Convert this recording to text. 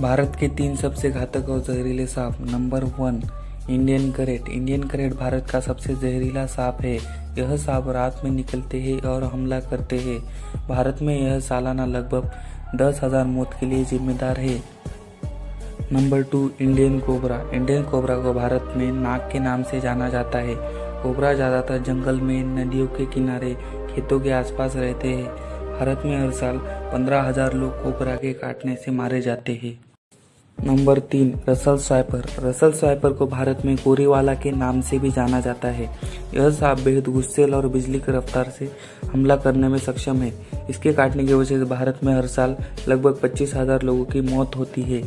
भारत के तीन सबसे घातक और जहरीले सांप। Number one Indian krait Indian krait Bharat का सबसे जहरीला सांप है। यह सांप रात में निकलते हैं और हमला करते हैं। भारत में यह सालाना लगभग दस हज़ार मौत के लिए जिम्मेदार है। Number two Indian cobra Indian cobra को भारत में नाग के नाम से जाना जाता है। कोबरा ज़्यादातर जंगल में, नदियों के किनारे, खेतों के आसपास रहते हैं। भारत में हर साल पंद्रह हज़ार लोग कोबरा के काटने से मारे जाते हैं। नंबर तीन, रसल स्वाइपर रसल स्वाइपर को भारत में गोरीवाला के नाम से भी जाना जाता है। यह सांप बेहद गुस्सेल और बिजली की रफ्तार से हमला करने में सक्षम है। इसके काटने की वजह से भारत में हर साल लगभग पच्चीस हज़ार लोगों की मौत होती है।